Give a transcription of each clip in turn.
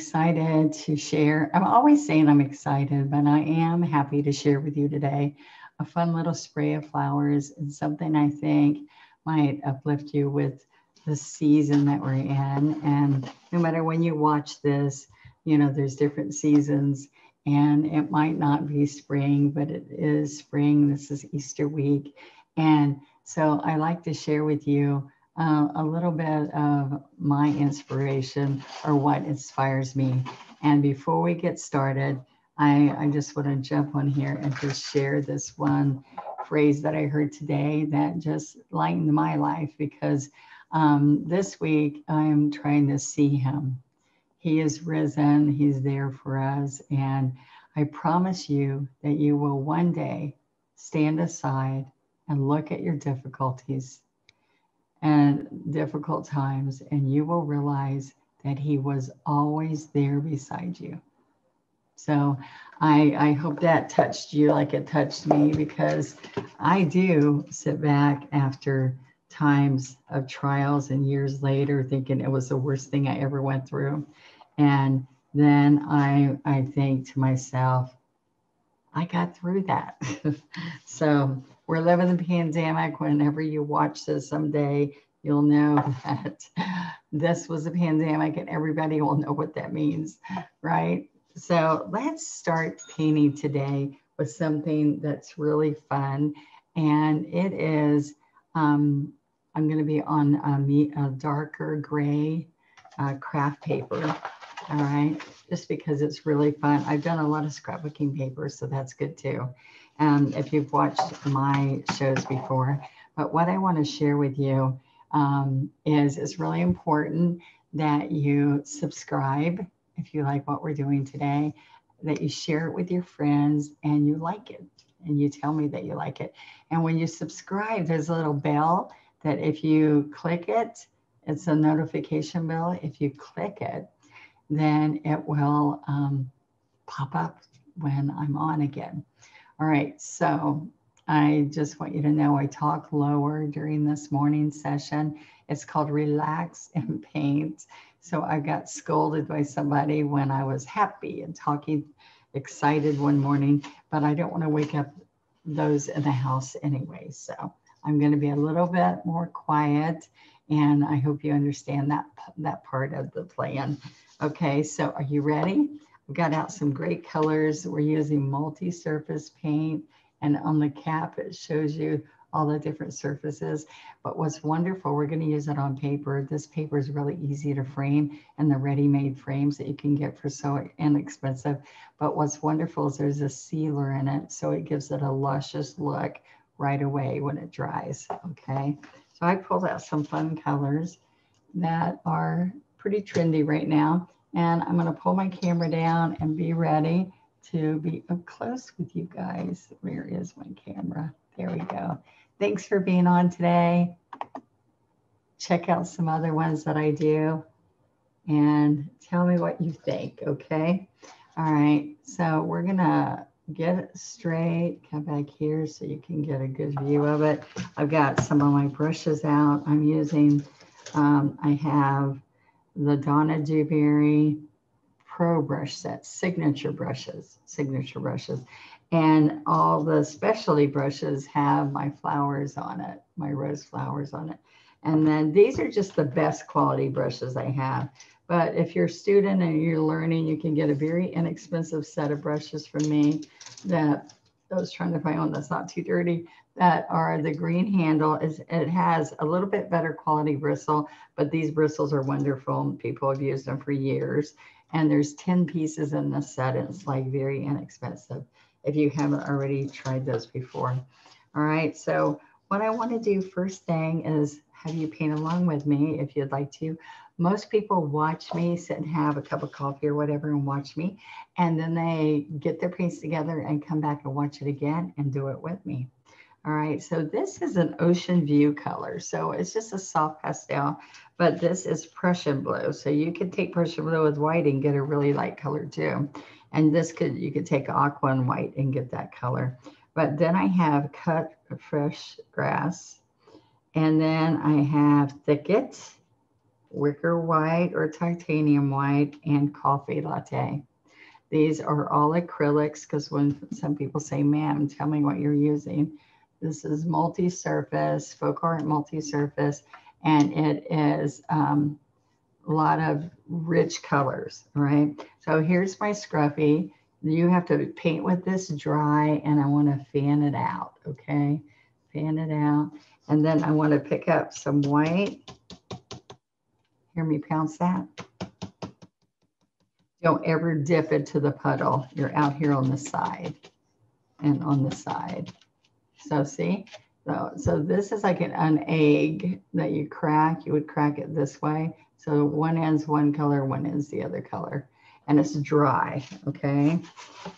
excited to share. I'm always saying I'm excited, but I am happy to share with you today a fun little spray of flowers and something I think might uplift you with the season that we're in. And no matter when you watch this, you know, there's different seasons and it might not be spring, but it is spring. This is Easter week. And so I like to share with you uh, a little bit of my inspiration or what inspires me. And before we get started, I, I just want to jump on here and just share this one phrase that I heard today that just lightened my life because um, this week I'm trying to see him. He is risen, he's there for us. And I promise you that you will one day stand aside and look at your difficulties and difficult times, and you will realize that He was always there beside you. So I, I hope that touched you like it touched me because I do sit back after times of trials and years later thinking it was the worst thing I ever went through. And then I, I think to myself, I got through that. so we're living the pandemic. Whenever you watch this someday, you'll know that this was a pandemic and everybody will know what that means, right? So let's start painting today with something that's really fun. And it is, um, I'm going to be on a, a darker gray uh, craft paper. All right, just because it's really fun. I've done a lot of scrapbooking papers, so that's good too um, if you've watched my shows before. But what I want to share with you um, is it's really important that you subscribe if you like what we're doing today, that you share it with your friends and you like it and you tell me that you like it. And when you subscribe, there's a little bell that if you click it, it's a notification bell. If you click it, then it will um, pop up when I'm on again. All right, so I just want you to know I talk lower during this morning session. It's called Relax and Paint. So I got scolded by somebody when I was happy and talking excited one morning, but I don't want to wake up those in the house anyway. So I'm going to be a little bit more quiet and I hope you understand that, that part of the plan. Okay, so are you ready? We got out some great colors. We're using multi-surface paint and on the cap, it shows you all the different surfaces. But what's wonderful, we're gonna use it on paper. This paper is really easy to frame and the ready-made frames that you can get for so inexpensive. But what's wonderful is there's a sealer in it. So it gives it a luscious look right away when it dries, okay? So I pulled out some fun colors that are pretty trendy right now. And I'm gonna pull my camera down and be ready to be up close with you guys. Where is my camera? There we go. Thanks for being on today. Check out some other ones that I do and tell me what you think, okay? All right, so we're gonna get it straight, come back here so you can get a good view of it. I've got some of my brushes out. I'm using, um, I have the Donna Dewberry Pro brush set, signature brushes, signature brushes. And all the specialty brushes have my flowers on it, my rose flowers on it. And then these are just the best quality brushes I have. But if you're a student and you're learning, you can get a very inexpensive set of brushes from me that I was trying to find one that's not too dirty that are the green handle is it has a little bit better quality bristle, but these bristles are wonderful. People have used them for years. And there's 10 pieces in the set. It's like very inexpensive if you haven't already tried those before. All right, so what I want to do first thing is have you paint along with me if you'd like to. Most people watch me sit and have a cup of coffee or whatever and watch me. And then they get their paints together and come back and watch it again and do it with me. All right, so this is an ocean view color. So it's just a soft pastel, but this is Prussian blue. So you could take Prussian blue with white and get a really light color too. And this could, you could take aqua and white and get that color. But then I have cut fresh grass. And then I have thicket. wicker white or titanium white, and coffee latte. These are all acrylics because when some people say, ma'am, tell me what you're using. This is multi-surface, FolkArt multi-surface, and it is um, a lot of rich colors, right? So here's my scruffy. You have to paint with this dry and I want to fan it out, okay? Fan it out. And then I want to pick up some white. Hear me pounce that? Don't ever dip it to the puddle. You're out here on the side and on the side. So see, so, so this is like an, an egg that you crack. You would crack it this way. So one end's one color, one end's the other color. And it's dry, okay?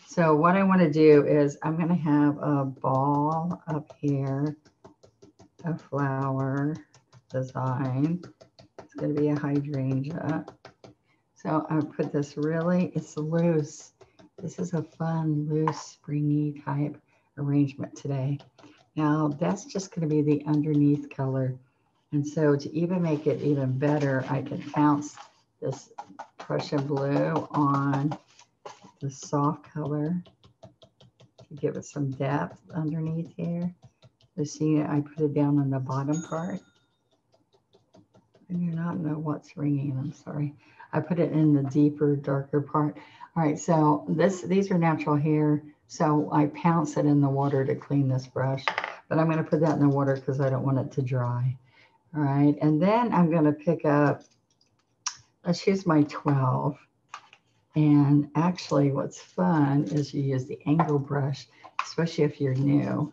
So what I want to do is I'm going to have a ball up here, a flower design. It's to be a hydrangea. So I put this really, it's loose. This is a fun, loose, springy type arrangement today. Now that's just going to be the underneath color. And so to even make it even better, I can bounce this Prussian blue on the soft color to give it some depth underneath here. You see, I put it down on the bottom part. I do not know what's ringing, I'm sorry. I put it in the deeper, darker part. All right, so this these are natural hair. So I pounce it in the water to clean this brush, but I'm gonna put that in the water because I don't want it to dry. All right, and then I'm gonna pick up, let's use my 12. And actually what's fun is you use the angle brush, especially if you're new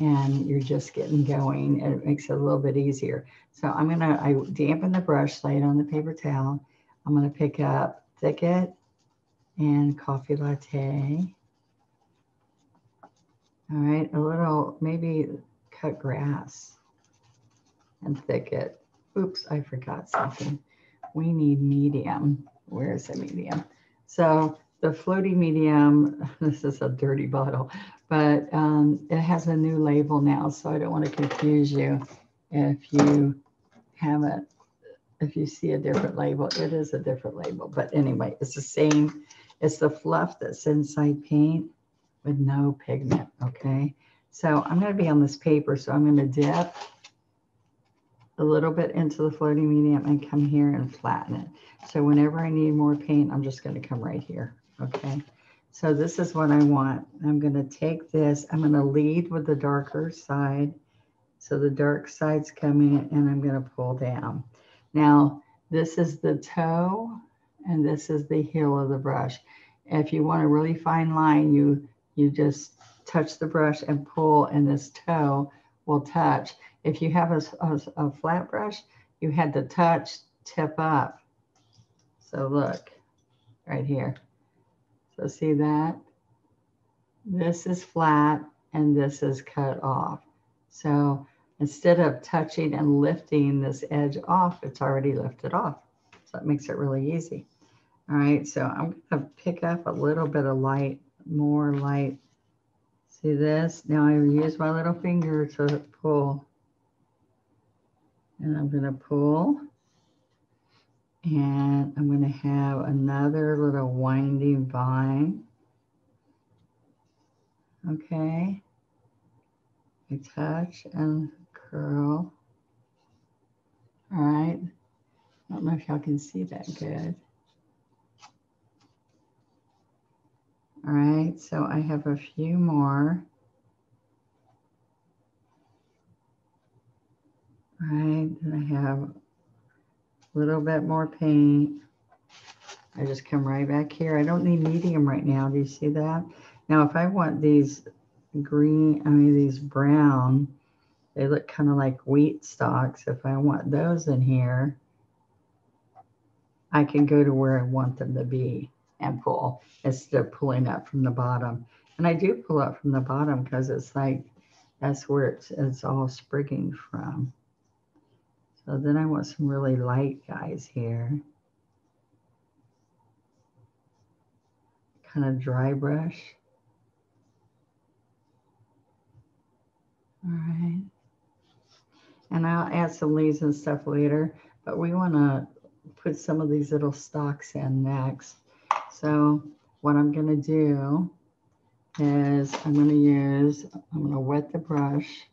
and you're just getting going. It makes it a little bit easier. So I'm gonna, I dampen the brush, lay it on the paper towel. I'm gonna pick up Thicket and Coffee Latte. All right, a little, maybe cut grass and thicket. Oops, I forgot something. We need medium. Where is the medium? So the floaty medium, this is a dirty bottle, but um, it has a new label now. So I don't want to confuse you if you haven't, if you see a different label, it is a different label. But anyway, it's the same. It's the fluff that's inside paint with no pigment, okay? So I'm gonna be on this paper, so I'm gonna dip a little bit into the floating medium and come here and flatten it. So whenever I need more paint, I'm just gonna come right here, okay? So this is what I want. I'm gonna take this, I'm gonna lead with the darker side. So the dark side's coming and I'm gonna pull down. Now, this is the toe and this is the heel of the brush. If you want a really fine line, you you just touch the brush and pull and this toe will touch. If you have a, a, a flat brush, you had to touch, tip up. So look right here. So see that? This is flat and this is cut off. So instead of touching and lifting this edge off, it's already lifted off. So it makes it really easy. All right, so I'm gonna pick up a little bit of light more light. See this? Now I use my little finger to pull. And I'm going to pull. And I'm going to have another little winding vine. Okay. I touch and curl. All right. I don't know if y'all can see that good. Right, so I have a few more. Right, and I have a little bit more paint. I just come right back here. I don't need medium right now. Do you see that? Now, if I want these green, I mean, these brown, they look kind of like wheat stalks. If I want those in here, I can go to where I want them to be and pull instead of pulling up from the bottom. And I do pull up from the bottom because it's like, that's where it's, it's all sprigging from. So then I want some really light guys here. Kind of dry brush. All right. And I'll add some leaves and stuff later. but we want to put some of these little stalks in next. So what I'm going to do is I'm going to use, I'm going to wet the brush.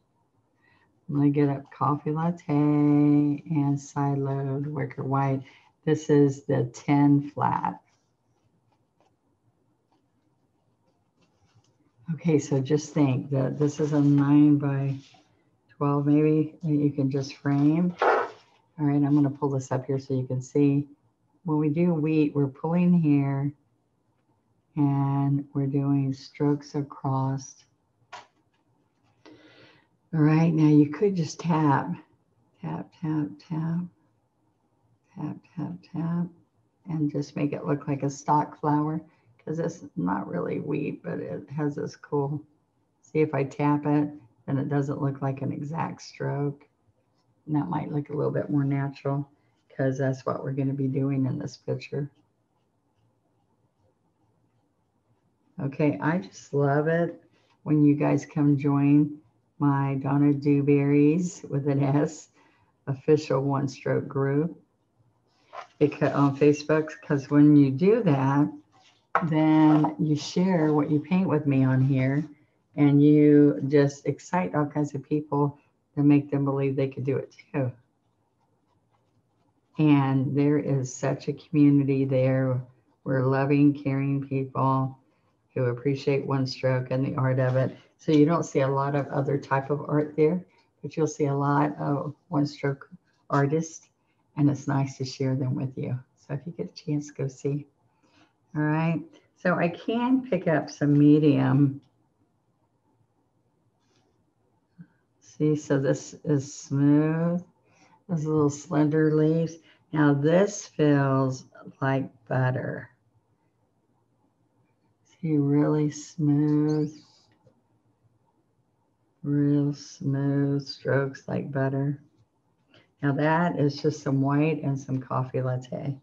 I'm going to get up coffee latte and side load wicker white. This is the 10 flat. Okay, so just think that this is a nine by 12 maybe that you can just frame. All right, I'm gonna pull this up here so you can see. When we do wheat, we're pulling here and we're doing strokes across. All right, now you could just tap, tap, tap, tap, tap, tap, tap, and just make it look like a stock flower because it's not really wheat, but it has this cool, see if I tap it, then it doesn't look like an exact stroke. And that might look a little bit more natural because that's what we're gonna be doing in this picture. Okay, I just love it when you guys come join my Donna Dewberry's with an S official one stroke group because on Facebook because when you do that then you share what you paint with me on here and you just excite all kinds of people to make them believe they could do it too. And there is such a community there. We're loving, caring people who appreciate one stroke and the art of it. So you don't see a lot of other type of art there, but you'll see a lot of one stroke artists and it's nice to share them with you. So if you get a chance, go see. All right. So I can pick up some medium. See, so this is smooth. Those little slender leaves. Now this feels like butter. See, really smooth. Real smooth strokes like butter. Now that is just some white and some coffee latte.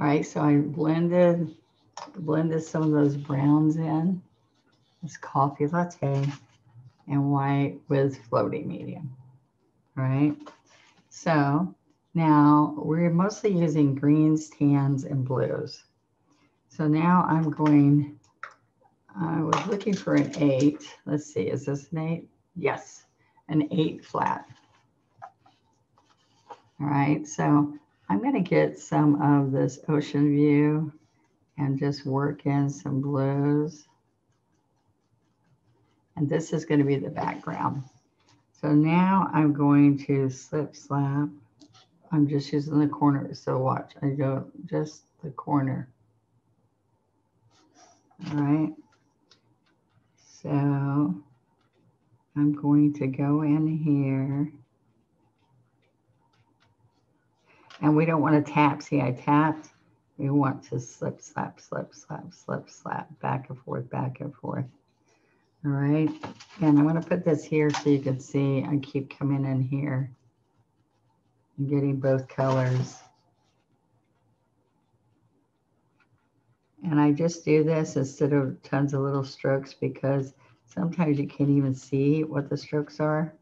All right, so I blended, blended some of those browns in. This coffee latte and white with floating medium. Right, so now we're mostly using greens, tans, and blues. So now I'm going, I was looking for an eight. Let's see, is this an eight? Yes, an eight flat. All right, so I'm going to get some of this ocean view and just work in some blues. And this is going to be the background. So now I'm going to slip slap. I'm just using the corner. So watch, I go just the corner. All right. So I'm going to go in here And we don't want to tap. See, I tapped. We want to slip, slap, slip, slap, slip, slap, back and forth, back and forth. All right. And I'm going to put this here so you can see I keep coming in here and getting both colors. And I just do this instead of tons of little strokes because sometimes you can't even see what the strokes are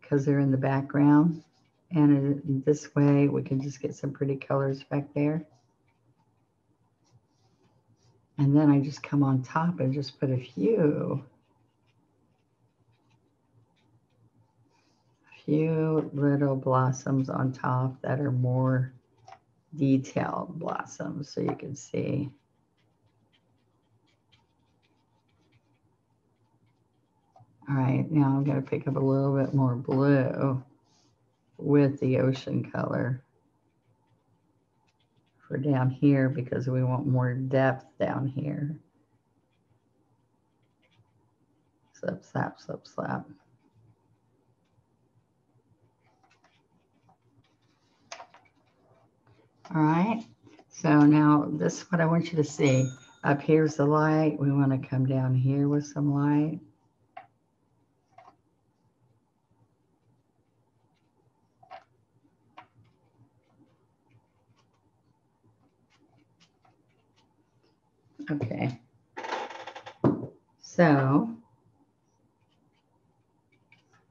because they're in the background. And this way we can just get some pretty colors back there. And then I just come on top and just put a few, a few little blossoms on top that are more detailed blossoms so you can see. All right, now I'm going to pick up a little bit more blue with the ocean color for down here because we want more depth down here. Slip, slap, slip, slap. All right, so now this is what I want you to see. Up here's the light. We want to come down here with some light. Okay. So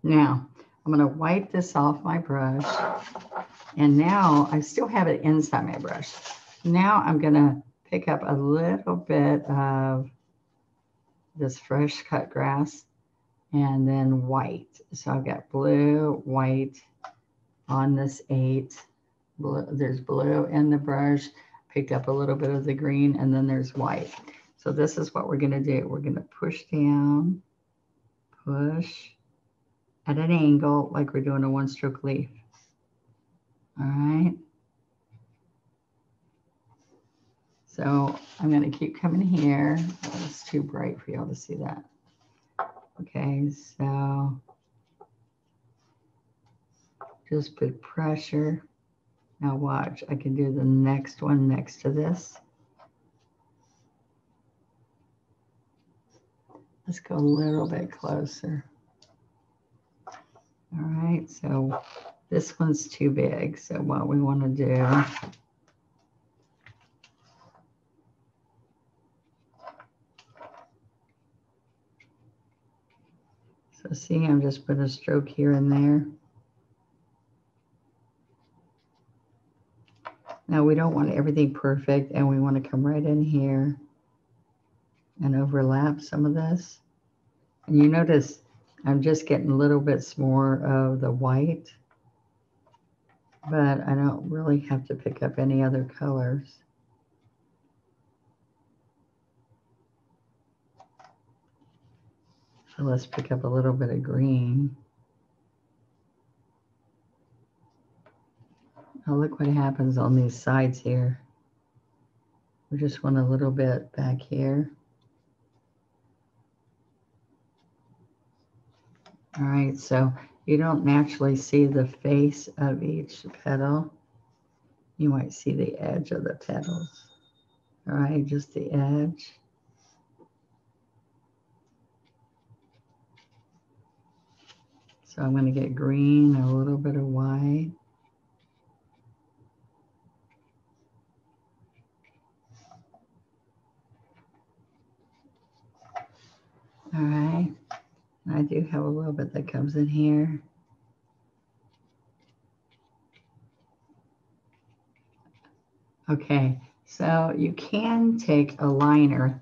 now I'm going to wipe this off my brush. And now I still have it inside my brush. Now I'm going to pick up a little bit of this fresh cut grass and then white. So I've got blue, white on this eight. Blue, there's blue in the brush, picked up a little bit of the green, and then there's white. So this is what we're gonna do. We're gonna push down, push at an angle like we're doing a one stroke leaf. All right. So I'm going to keep coming here. Oh, it's too bright for y'all to see that. Okay, so just put pressure. Now watch, I can do the next one next to this. Let's go a little bit closer. All right, so this one's too big. So what we want to do So see, I'm just putting a stroke here and there. Now we don't want everything perfect and we want to come right in here and overlap some of this. And you notice I'm just getting little bit more of the white, but I don't really have to pick up any other colors. So let's pick up a little bit of green. Oh, look what happens on these sides here. We just want a little bit back here. All right, so you don't naturally see the face of each petal. You might see the edge of the petals. All right, just the edge. So I'm going to get green, a little bit of white. All right. I do have a little bit that comes in here. Okay, so you can take a liner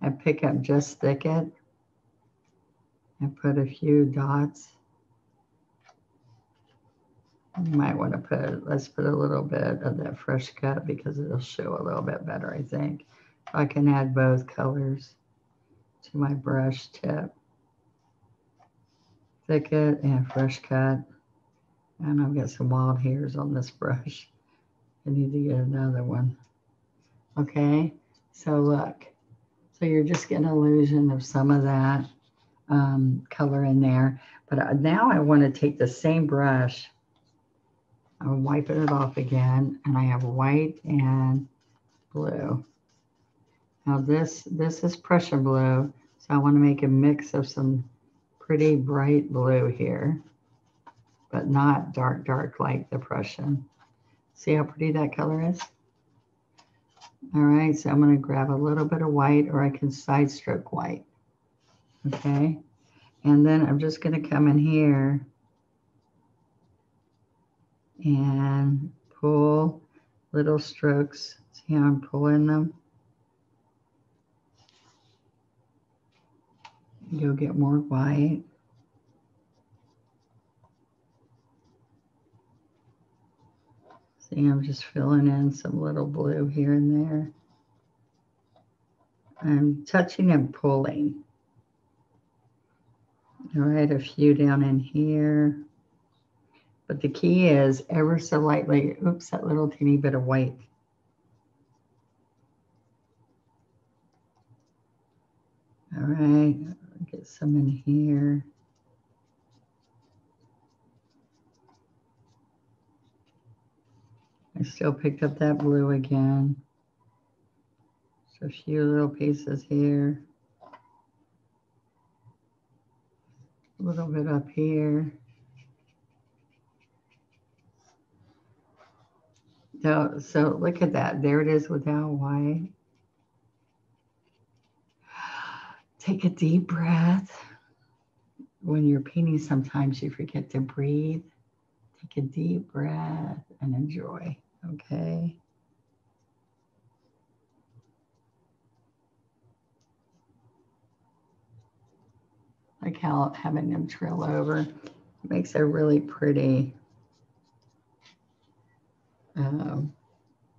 and pick up just thicket and put a few dots. You might want to put, let's put a little bit of that fresh cut because it'll show a little bit better, I think. I can add both colors to my brush tip. Thicket and fresh cut. And I've got some wild hairs on this brush. I need to get another one. Okay, so look. So you're just getting an illusion of some of that um, color in there. But now I want to take the same brush. I'm wiping it off again. And I have white and blue. Now this, this is Prussian blue. So I want to make a mix of some pretty bright blue here, but not dark, dark like the Prussian. See how pretty that color is? All right, so I'm going to grab a little bit of white or I can side stroke white. Okay. And then I'm just going to come in here and pull little strokes. See how I'm pulling them? Go get more white. See, I'm just filling in some little blue here and there. I'm touching and pulling. All right, a few down in here. But the key is ever so lightly, oops, that little teeny bit of white. All right, get some in here. I still picked up that blue again. So a few little pieces here. a little bit up here. So, so look at that. There it is without white. Take a deep breath. When you're painting, sometimes you forget to breathe. Take a deep breath and enjoy, okay? Like how having them trail over makes a really pretty, um,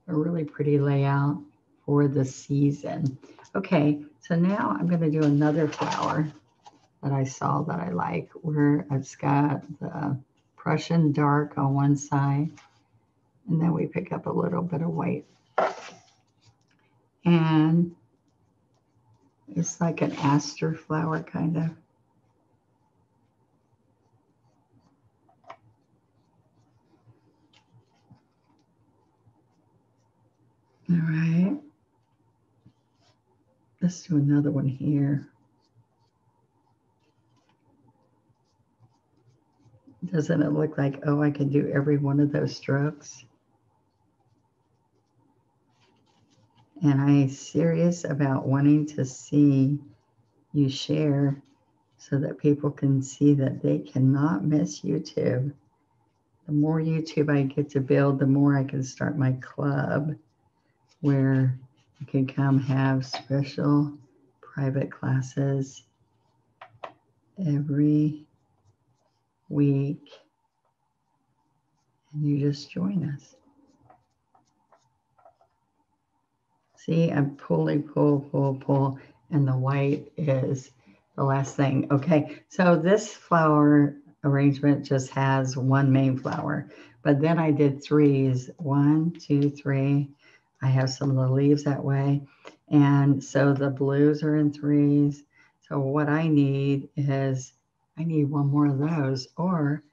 a really pretty layout for the season. Okay, so now I'm going to do another flower that I saw that I like where it's got the Prussian dark on one side and then we pick up a little bit of white. And it's like an aster flower kind of. All right. Let's do another one here. Doesn't it look like, oh, I can do every one of those strokes? And I'm serious about wanting to see you share so that people can see that they cannot miss YouTube. The more YouTube I get to build, the more I can start my club where you can come have special private classes every week and you just join us. See, I'm pulling, pull, pull, pull, and the white is the last thing. Okay, so this flower arrangement just has one main flower, but then I did threes, one, two, three, I have some of the leaves that way. And so the blues are in threes. So what I need is I need one more of those or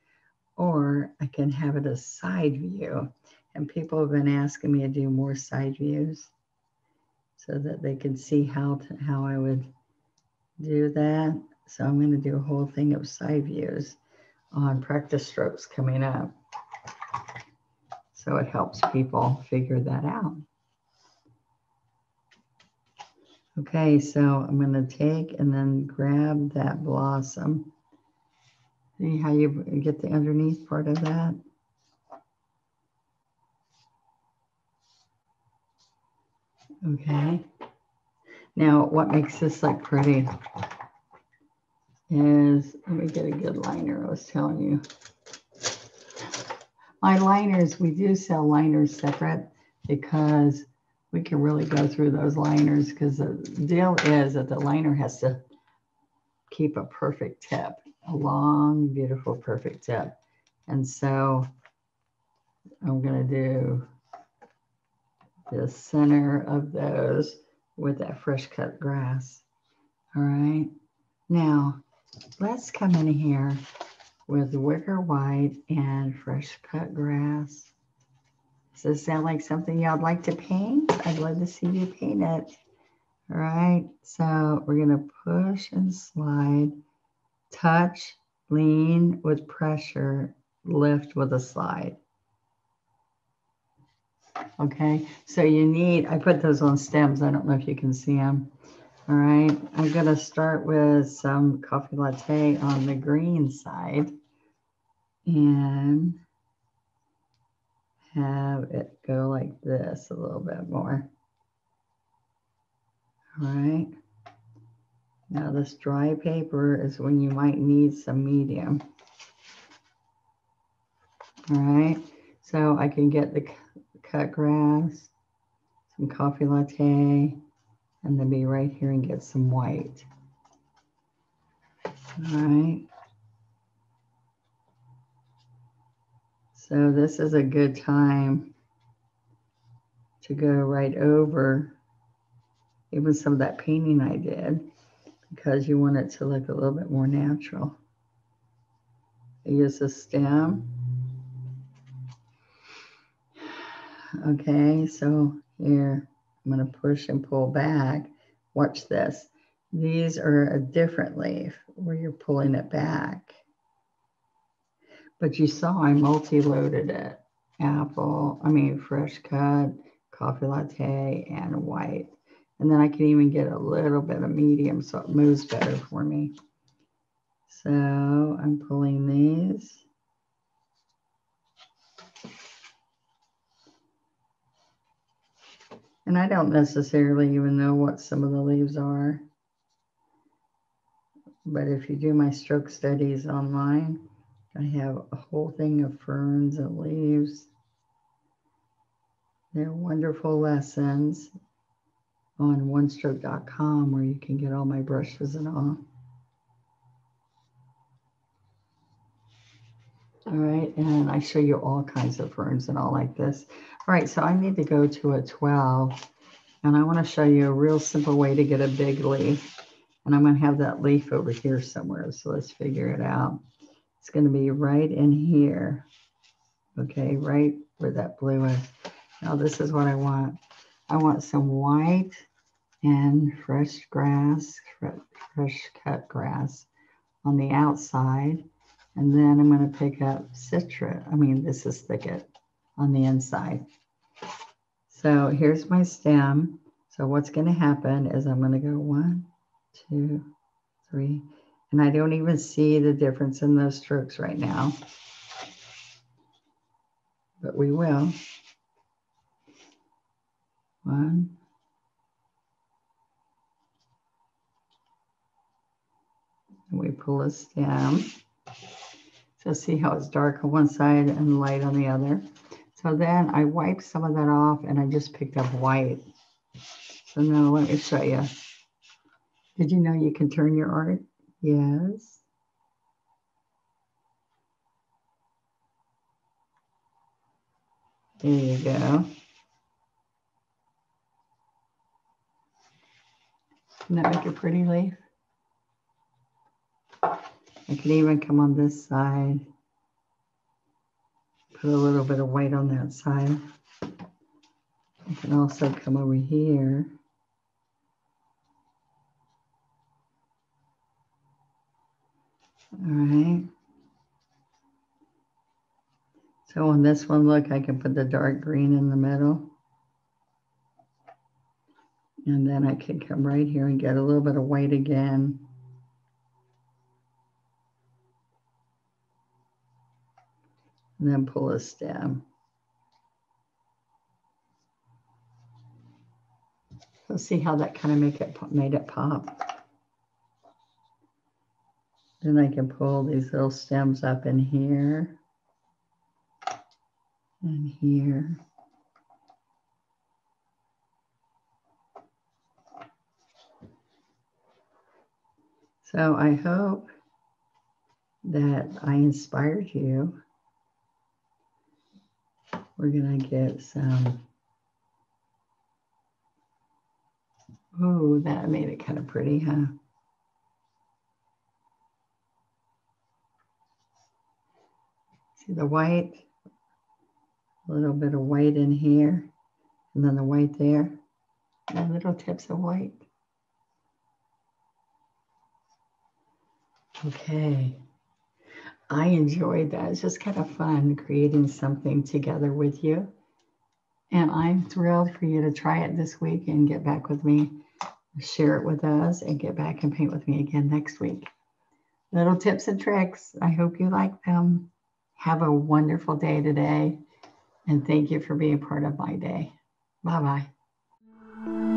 or I can have it a side view. And people have been asking me to do more side views so that they can see how to, how I would do that. So I'm going to do a whole thing of side views on practice strokes coming up. So it helps people figure that out. Okay, so I'm going to take and then grab that blossom. See how you get the underneath part of that? Okay. Now, what makes this look pretty is, let me get a good liner, I was telling you. My liners, we do sell liners separate because we can really go through those liners because the deal is that the liner has to keep a perfect tip, a long, beautiful, perfect tip. And so I'm going to do the center of those with that fresh cut grass. All right. Now, let's come in here with wicker white and fresh cut grass. Does this sound like something y'all'd like to paint? I'd love to see you paint it. All right, so we're gonna push and slide, touch, lean with pressure, lift with a slide. Okay, so you need, I put those on stems. I don't know if you can see them. All right, I'm gonna start with some coffee latte on the green side. And have it go like this a little bit more. All right. Now this dry paper is when you might need some medium. All right. So I can get the cut grass, some coffee latte, and then be right here and get some white. All right. So this is a good time to go right over even some of that painting I did because you want it to look a little bit more natural. I use a stem. Okay, so here I'm going to push and pull back. Watch this. These are a different leaf where you're pulling it back. But you saw I multi-loaded it. Apple, I mean fresh cut, coffee latte, and white. And then I can even get a little bit of medium so it moves better for me. So I'm pulling these. And I don't necessarily even know what some of the leaves are. But if you do my stroke studies online, I have a whole thing of ferns and leaves. They're wonderful lessons on onestroke.com where you can get all my brushes and all. All right, and I show you all kinds of ferns and all like this. All right, so I need to go to a 12, and I want to show you a real simple way to get a big leaf. And I'm going to have that leaf over here somewhere, so let's figure it out. It's going to be right in here, okay, right where that blue is. Now this is what I want. I want some white and fresh grass, fresh cut grass on the outside. And then I'm going to pick up citrus. I mean, this is thicket on the inside. So here's my stem. So what's going to happen is I'm going to go one, two, three, and I don't even see the difference in those strokes right now, but we will. One, and we pull a stem. So see how it's dark on one side and light on the other. So then I wipe some of that off and I just picked up white. So now let me show you. Did you know you can turn your art? Yes. There you go. Doesn't that make a pretty leaf? I can even come on this side. Put a little bit of white on that side. I can also come over here. All right. So on this one, look, I can put the dark green in the middle. And then I can come right here and get a little bit of white again. and then pull a stem. So see how that kind of make it made it pop. Then I can pull these little stems up in here and here. So I hope that I inspired you we're gonna get some, oh, that made it kind of pretty, huh? See the white, a little bit of white in here, and then the white there, and little tips of white. Okay. I enjoyed that. It's just kind of fun creating something together with you. And I'm thrilled for you to try it this week and get back with me, share it with us, and get back and paint with me again next week. Little tips and tricks. I hope you like them. Have a wonderful day today. And thank you for being part of my day. Bye bye.